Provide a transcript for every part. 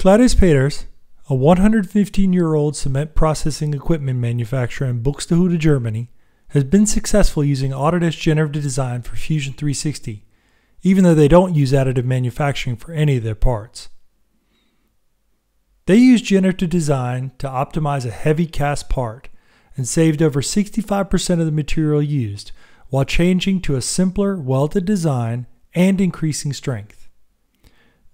Claudius Peters, a 115 year old cement processing equipment manufacturer in Buxtehude, Germany, has been successful using Autodesk Generative Design for Fusion 360, even though they don't use additive manufacturing for any of their parts. They used generative design to optimize a heavy cast part and saved over 65% of the material used while changing to a simpler welded design and increasing strength.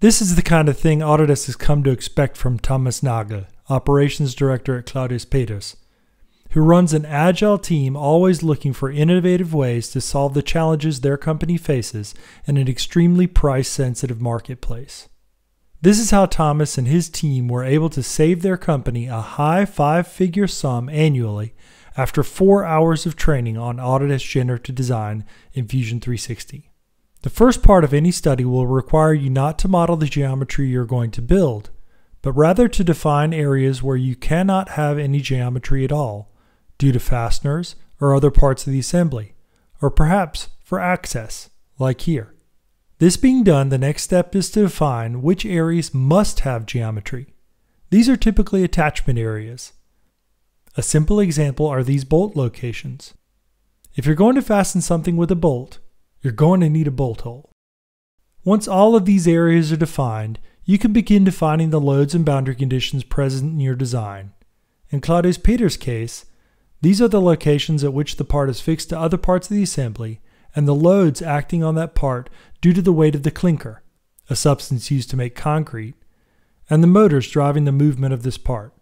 This is the kind of thing Autodesk has come to expect from Thomas Nagel, operations director at Claudius Peters, who runs an agile team always looking for innovative ways to solve the challenges their company faces in an extremely price sensitive marketplace. This is how Thomas and his team were able to save their company a high five figure sum annually after four hours of training on Autodesk Generative Design in Fusion 360. The first part of any study will require you not to model the geometry you're going to build, but rather to define areas where you cannot have any geometry at all, due to fasteners or other parts of the assembly, or perhaps for access, like here. This being done, the next step is to define which areas must have geometry. These are typically attachment areas. A simple example are these bolt locations. If you're going to fasten something with a bolt, you're going to need a bolt hole. Once all of these areas are defined, you can begin defining the loads and boundary conditions present in your design. In Claudius Peters' case, these are the locations at which the part is fixed to other parts of the assembly and the loads acting on that part due to the weight of the clinker, a substance used to make concrete, and the motors driving the movement of this part.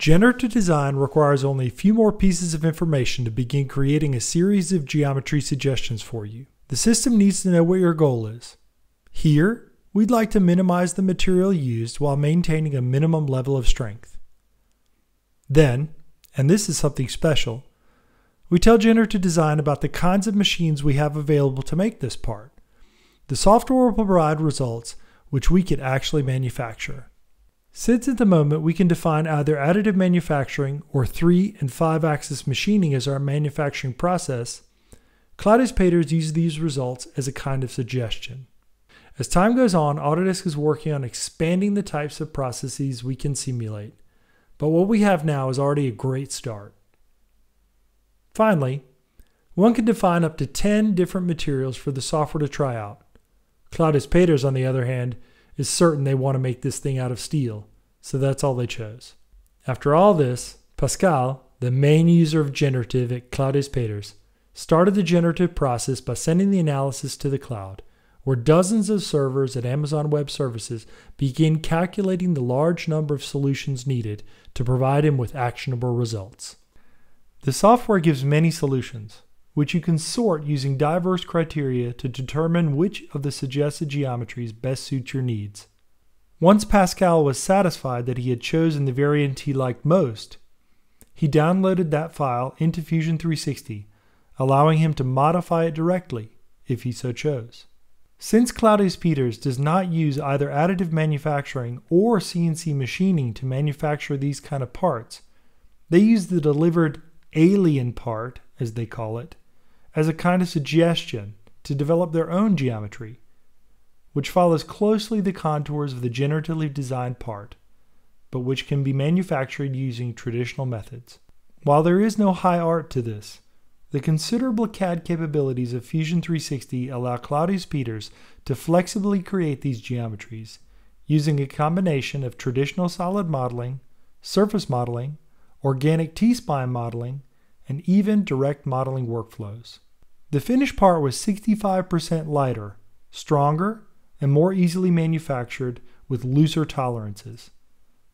Generative design requires only a few more pieces of information to begin creating a series of geometry suggestions for you. The system needs to know what your goal is. Here, we'd like to minimize the material used while maintaining a minimum level of strength. Then, and this is something special, we tell Generative Design about the kinds of machines we have available to make this part. The software will provide results which we could actually manufacture. Since at the moment we can define either additive manufacturing or 3 and 5 axis machining as our manufacturing process, Claudius Peters uses these results as a kind of suggestion. As time goes on, Autodesk is working on expanding the types of processes we can simulate, but what we have now is already a great start. Finally, one can define up to 10 different materials for the software to try out. Claudius Peters, on the other hand, is certain they want to make this thing out of steel, so that's all they chose. After all this, Pascal, the main user of generative at Claudius Peters, started the generative process by sending the analysis to the cloud, where dozens of servers at Amazon Web Services begin calculating the large number of solutions needed to provide him with actionable results. The software gives many solutions, which you can sort using diverse criteria to determine which of the suggested geometries best suit your needs. Once Pascal was satisfied that he had chosen the variant he liked most, he downloaded that file into Fusion 360, allowing him to modify it directly if he so chose. Since Claudius Peters does not use either additive manufacturing or CNC machining to manufacture these kind of parts, they use the delivered alien part, as they call it, as a kind of suggestion to develop their own geometry, which follows closely the contours of the generatively designed part, but which can be manufactured using traditional methods. While there is no high art to this, the considerable CAD capabilities of Fusion 360 allow Claudius Peters to flexibly create these geometries using a combination of traditional solid modeling, surface modeling, organic T-spline modeling, and even direct modeling workflows. The finished part was 65% lighter, stronger, and more easily manufactured with looser tolerances.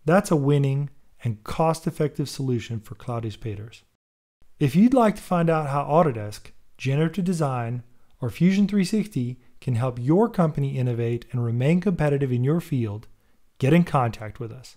That's a winning and cost effective solution for Claudius Peters. If you'd like to find out how Autodesk, Generative Design, or Fusion 360 can help your company innovate and remain competitive in your field, get in contact with us.